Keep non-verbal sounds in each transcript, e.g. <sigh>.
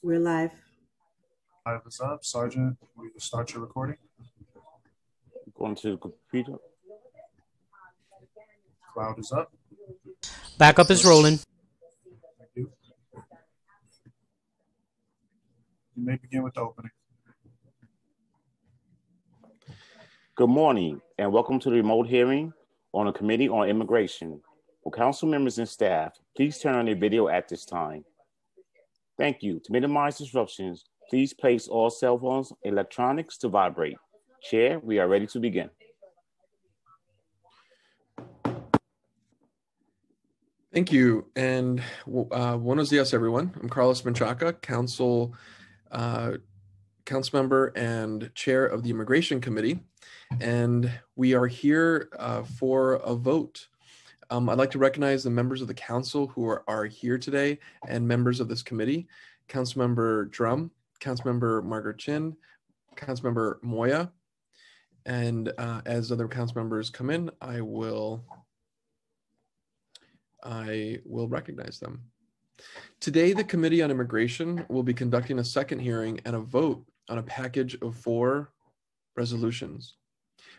We're live. Live is up. Sergeant, will you start your recording? Going to the computer. Cloud is up. Backup is rolling. Thank you. You may begin with the opening. Good morning and welcome to the remote hearing on the Committee on Immigration. Will council members and staff please turn on their video at this time? Thank you. To minimize disruptions, please place all cell phones electronics to vibrate. Chair, we are ready to begin. Thank you. And uh, buenos dias, everyone. I'm Carlos Menchaca, Council, uh, Council Member and Chair of the Immigration Committee. And we are here uh, for a vote. Um, I'd like to recognize the members of the council who are, are here today and members of this committee. Councilmember Dromm, Councilmember Margaret Chin, Councilmember Moya. And uh, as other council members come in, I will I will recognize them. Today, the Committee on Immigration will be conducting a second hearing and a vote on a package of four resolutions.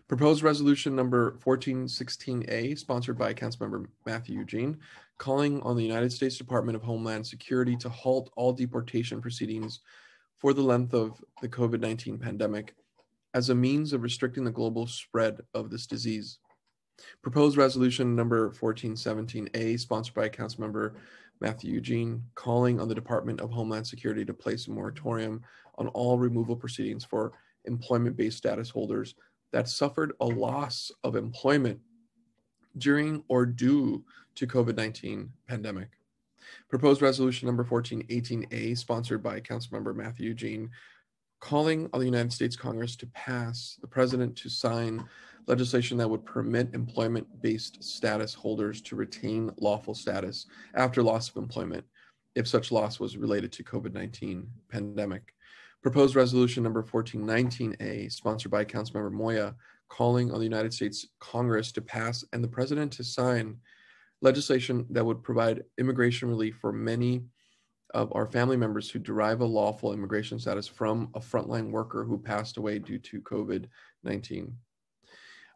Proposed resolution number 1416A, sponsored by Councilmember Matthew Eugene, calling on the United States Department of Homeland Security to halt all deportation proceedings for the length of the COVID 19 pandemic as a means of restricting the global spread of this disease. Proposed resolution number 1417A, sponsored by Councilmember Matthew Eugene, calling on the Department of Homeland Security to place a moratorium on all removal proceedings for employment based status holders that suffered a loss of employment during or due to COVID-19 pandemic. Proposed resolution number 1418A, sponsored by Councilmember Matthew Eugene, calling on the United States Congress to pass the president to sign legislation that would permit employment-based status holders to retain lawful status after loss of employment if such loss was related to COVID-19 pandemic. Proposed resolution number 1419A, sponsored by Councilmember Moya, calling on the United States Congress to pass and the president to sign legislation that would provide immigration relief for many of our family members who derive a lawful immigration status from a frontline worker who passed away due to COVID 19.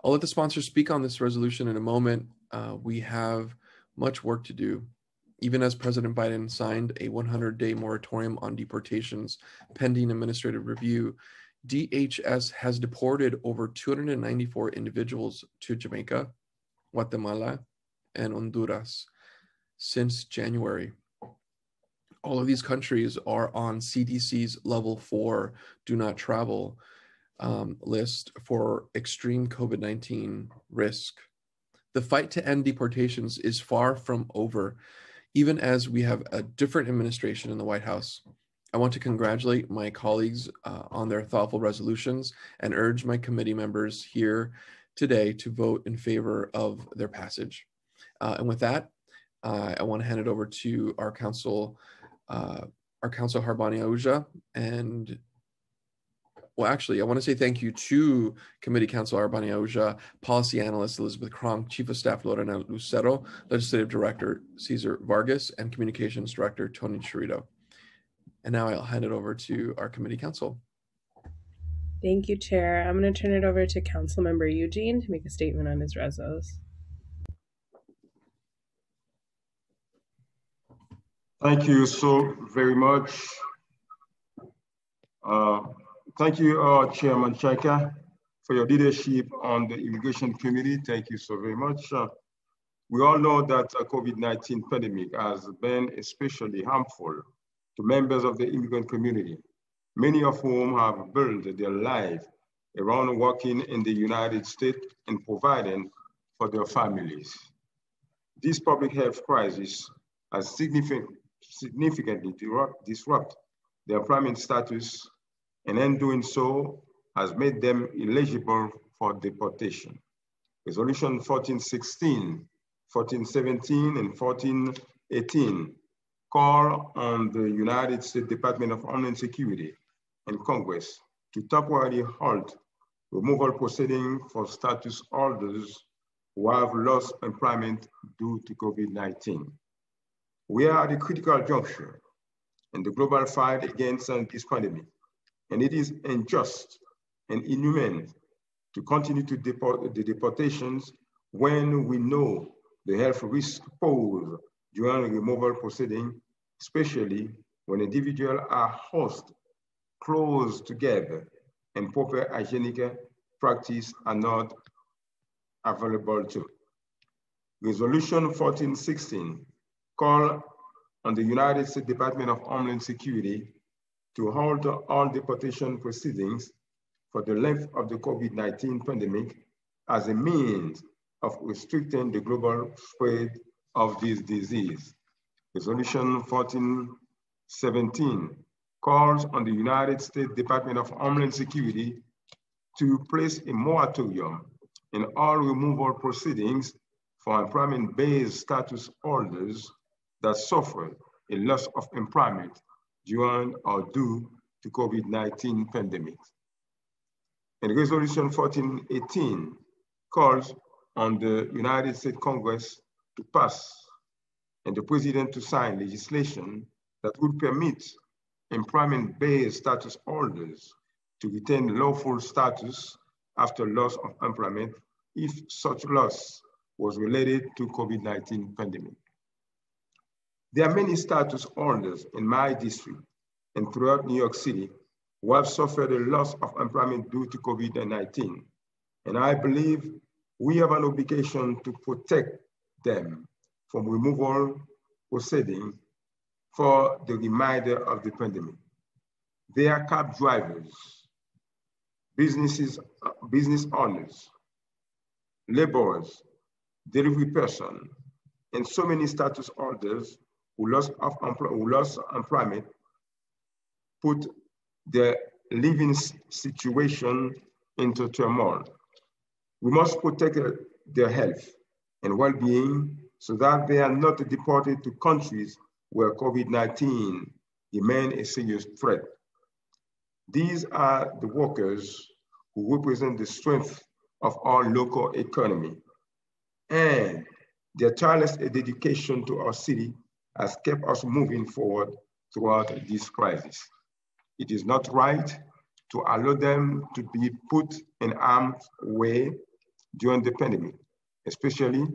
I'll let the sponsor speak on this resolution in a moment. Uh, we have much work to do even as President Biden signed a 100 day moratorium on deportations pending administrative review, DHS has deported over 294 individuals to Jamaica, Guatemala, and Honduras since January. All of these countries are on CDC's level four do not travel um, list for extreme COVID 19 risk. The fight to end deportations is far from over even as we have a different administration in the White House. I want to congratulate my colleagues uh, on their thoughtful resolutions and urge my committee members here today to vote in favor of their passage. Uh, and with that, uh, I want to hand it over to our counsel, uh, our counsel Harbani Ahuja and well, actually, I want to say thank you to Committee Counsel Harbani Ahuja, Policy Analyst Elizabeth Cronk, Chief of Staff Lorena Lucero, Legislative Director Cesar Vargas, and Communications Director Tony Chirito. And now I'll hand it over to our Committee Counsel. Thank you, Chair. I'm going to turn it over to Council Member Eugene to make a statement on his resos. Thank you so very much. Uh, Thank you, uh, Chairman Chaika, for your leadership on the Immigration Committee. Thank you so very much. Uh, we all know that the COVID-19 pandemic has been especially harmful to members of the immigrant community, many of whom have built their life around working in the United States and providing for their families. This public health crisis has significant, significantly disrupted their employment status and in doing so has made them eligible for deportation. Resolution 1416, 1417, and 1418 call on the United States Department of Homeland Security and Congress to temporarily halt removal proceeding for status holders who have lost employment due to COVID-19. We are at a critical juncture in the global fight against this pandemic. And it is unjust and inhumane to continue to deport the deportations when we know the health risk posed during removal proceeding, especially when individuals are housed close together and proper hygienic practice are not available to. Resolution 1416 call on the United States Department of Homeland Security to halt all deportation proceedings for the length of the COVID-19 pandemic as a means of restricting the global spread of this disease. Resolution 1417 calls on the United States Department of Homeland Security to place a moratorium in all removal proceedings for employment-based status holders that suffer a loss of employment during or due to COVID-19 pandemic. And Resolution 1418 calls on the United States Congress to pass and the President to sign legislation that would permit employment-based status holders to retain lawful status after loss of employment if such loss was related to COVID-19 pandemic. There are many status holders in my district and throughout New York City who have suffered a loss of employment due to COVID-19. And I believe we have an obligation to protect them from removal proceeding for the remainder of the pandemic. They are cab drivers, businesses, business owners, laborers, delivery person, and so many status holders who lost, of who lost employment put their living situation into turmoil. We must protect their health and well-being so that they are not deported to countries where COVID-19 remain a serious threat. These are the workers who represent the strength of our local economy. And their tireless dedication to our city has kept us moving forward throughout this crisis. It is not right to allow them to be put in harm's way during the pandemic, especially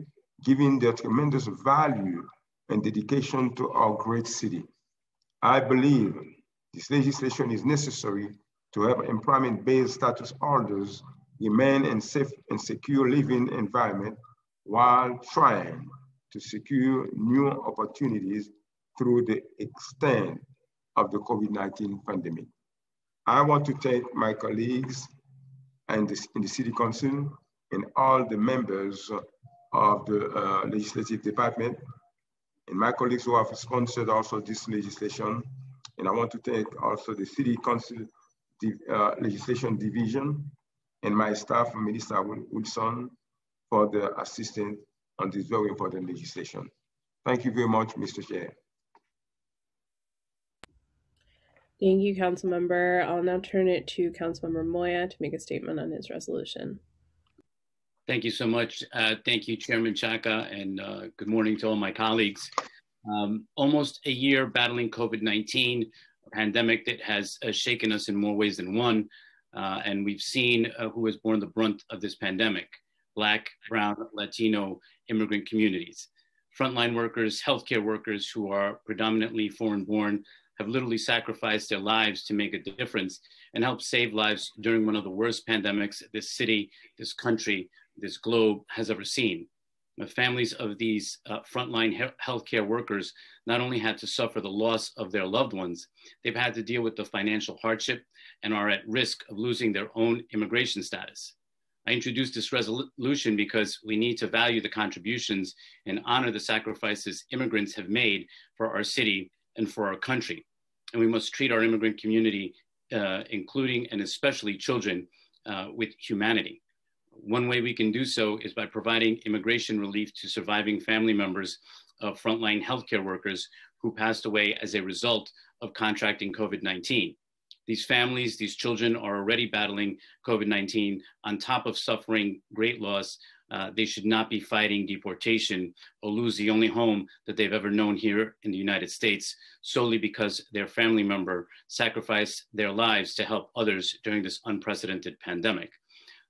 given their tremendous value and dedication to our great city. I believe this legislation is necessary to help employment-based status holders remain in safe and secure living environment while trying to secure new opportunities through the extent of the COVID-19 pandemic. I want to thank my colleagues and the, in the City Council and all the members of the uh, Legislative Department and my colleagues who have sponsored also this legislation. And I want to thank also the City Council uh, Legislation Division and my staff, Minister Wilson, for the assistance on this very important legislation. Thank you very much, Mr. Chair. Thank you, Council Member. I'll now turn it to Councilmember Moya to make a statement on his resolution. Thank you so much. Uh, thank you, Chairman Chaka, and uh, good morning to all my colleagues. Um, almost a year battling COVID-19, a pandemic that has uh, shaken us in more ways than one, uh, and we've seen uh, who has borne the brunt of this pandemic. Black, Brown, Latino immigrant communities. Frontline workers, healthcare workers who are predominantly foreign born have literally sacrificed their lives to make a difference and help save lives during one of the worst pandemics this city, this country, this globe has ever seen. The families of these uh, frontline he healthcare workers not only had to suffer the loss of their loved ones, they've had to deal with the financial hardship and are at risk of losing their own immigration status. I introduced this resolution because we need to value the contributions and honor the sacrifices immigrants have made for our city and for our country. And we must treat our immigrant community, uh, including and especially children, uh, with humanity. One way we can do so is by providing immigration relief to surviving family members of frontline healthcare workers who passed away as a result of contracting COVID 19. These families, these children are already battling COVID 19 on top of suffering great loss Uh, they should not be fighting deportation or lose the only home that they've ever known here in the United States solely because their family member sacrificed their lives to help others during this unprecedented pandemic.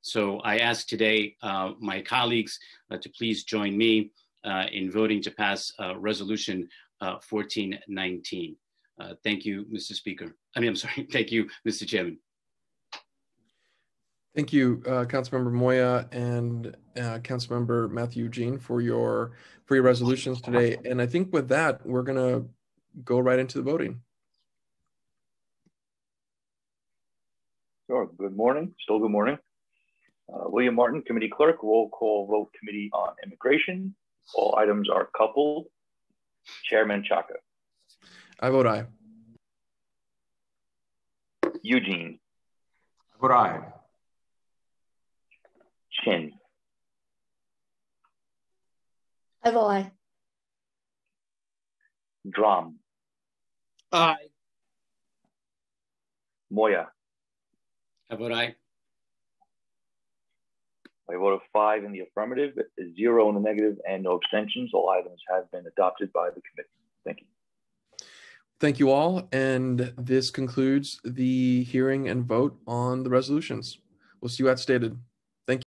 So I ask today uh, my colleagues uh, to please join me uh, in voting to pass Resolution 1419. Uh, thank you, Mr. Speaker. I mean, I'm sorry. <laughs> Thank you, Mr. Chairman. Thank you, uh, Councilmember Moya and uh, Councilmember Matthew Eugene for your for your resolutions today. And I think with that, we're gonna go right into the voting. Sure. Good morning. Still good morning. Uh, William Martin, Committee Clerk, roll call vote Committee on Immigration. All items are coupled. Chairman Chaka. I vote aye. Eugene. I vote aye. Chin. I vote aye. Dromm. Aye. Moya. I vote aye. By vote of five in the affirmative, zero in the negative, and no abstentions, all items have been adopted by the committee. Thank you. Thank you all. And this concludes the hearing and vote on the resolutions. We'll see you at stated.